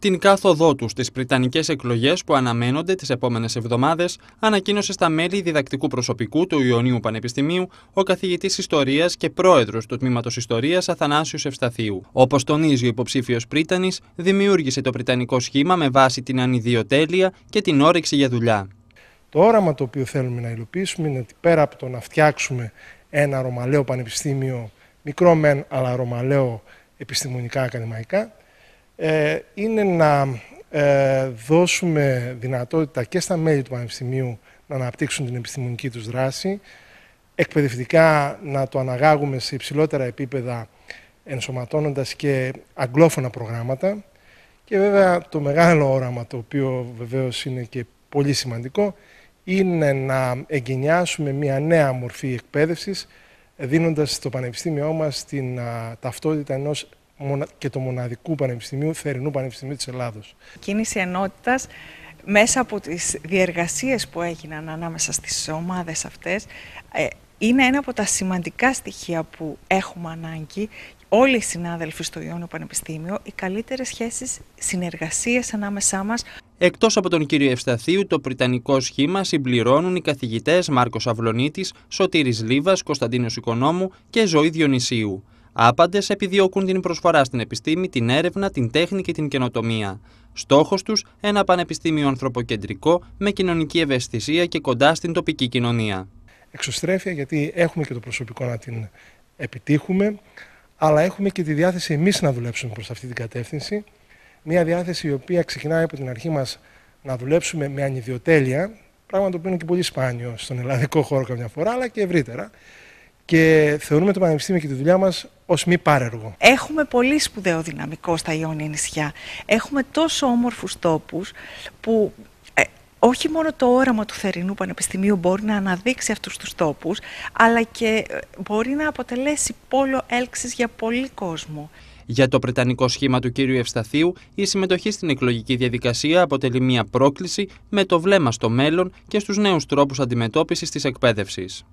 Την κάθοδό τους στις Πριτανικές εκλογές που αναμένονται τις επόμενες εβδομάδες, ανακοίνωσε στα μέλη διδακτικού προσωπικού του Ιωνίου Πανεπιστημίου ο καθηγητής Ιστορίας και πρόεδρος του Τμήματος Ιστορίας Αθανάσιος Ευσταθίου. Όπως τονίζει ο υποψήφιος Πρίτανης, δημιούργησε το Πριτανικό σχήμα με βάση την ανιδιοτέλεια και την όρεξη για δουλειά. Το όραμα το οποίο θέλουμε να υλοποιήσουμε είναι ότι πέρα από το να φτιάξουμε ένα ρωμαλαίο πανεπιστήμιο, μικρό μεν, αλλά ρωμαλαίο επιστημονικά ακαδημαϊκά, ε, είναι να ε, δώσουμε δυνατότητα και στα μέλη του Πανεπιστημίου να αναπτύξουν την επιστημονική τους δράση, εκπαιδευτικά να το αναγάγουμε σε υψηλότερα επίπεδα ενσωματώνοντας και αγγλόφωνα προγράμματα. Και βέβαια το μεγάλο όραμα το οποίο βεβαίως είναι και πολύ σημαντικό είναι να εγκαινιάσουμε μια νέα μορφή εκπαίδευσης δίνοντας στο Πανεπιστήμιό μας την ταυτότητα ενός και το μοναδικού πανεπιστημίου, θερινού πανεπιστημίου της Ελλάδος. Κίνηση ενότητας μέσα από τις διεργασίες που έγιναν ανάμεσα στις ομάδες αυτές ε, είναι ένα από τα σημαντικά στοιχεία που έχουμε ανάγκη όλοι οι συνάδελφοι στο Ιόνιο Πανεπιστήμιο, οι καλύτερες σχέσεις συνεργασίες ανάμεσά μας. Εκτός από τον κύριο Ευσταθίου, το πριτανικό σχήμα συμπληρώνουν οι καθηγητές Μάρκος Αυλονίτης, Σωτήρης Λίβας, Κωνσταντίνος Οικονόμου και Ζωή Διονυσίου. Άπαντες επιδιώκουν την προσφορά στην επιστήμη, την έρευνα, την τέχνη και την καινοτομία. Στόχος τους, ένα πανεπιστήμιο ανθρωποκεντρικό με κοινωνική ευαισθησία και κοντά στην τοπική κοινωνία. Εξωστρέφεια γιατί έχουμε και το προσωπικό να την επιτύχουμε, αλλά έχουμε και τη διάθεση εμείς να δουλέψουμε προς αυτή την κατεύθυνση. Μια διάθεση η οποία ξεκινάει από την αρχή μας να δουλέψουμε με ανιδιοτέλεια, πράγμα το οποίο είναι και πολύ σπάνιο στον ελλαδικό χώρο καμιά φορά, αλλά και ευρύτερα και θεωρούμε το Πανεπιστήμιο και τη δουλειά μας ως μη πάρεργο. Έχουμε πολύ σπουδαίο δυναμικό στα Ιόνια νησιά. Έχουμε τόσο όμορφους τόπους που ε, όχι μόνο το όραμα του Θερινού Πανεπιστημίου μπορεί να αναδείξει αυτούς τους τόπους, αλλά και ε, μπορεί να αποτελέσει πόλο έλξης για πολύ κόσμο. Για το πρετανικό σχήμα του κύριου Ευσταθίου, η συμμετοχή στην εκλογική διαδικασία αποτελεί μια πρόκληση με το βλέμμα στο μέλλον και στους νέους τρόπους αντιμετώπισης της εκπαίδευσης.